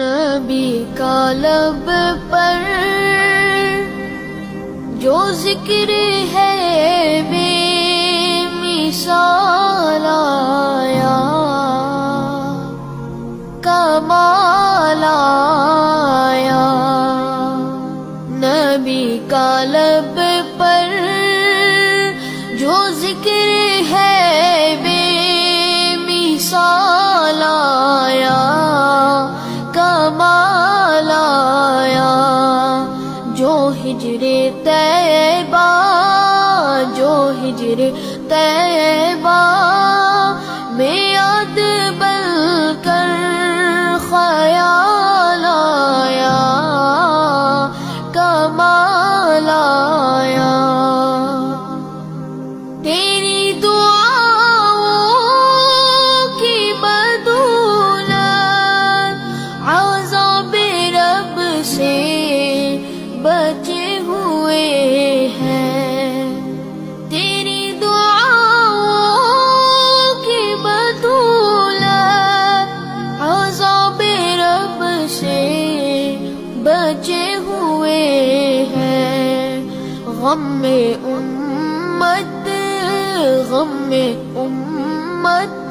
नबी का लब पर जो ज़िक्र है बेमिसाल आया। कमाल नबी का लब आया जो हिजरे तैबा जो हिजरे तैबा में बन कर ख्याल आया कमाल आया। बचे हुए हैं। तेरी दुआओं की बदौलत अज़ाब रब से बचे हुए हैं। गम में उम्मत, गम में उम्मत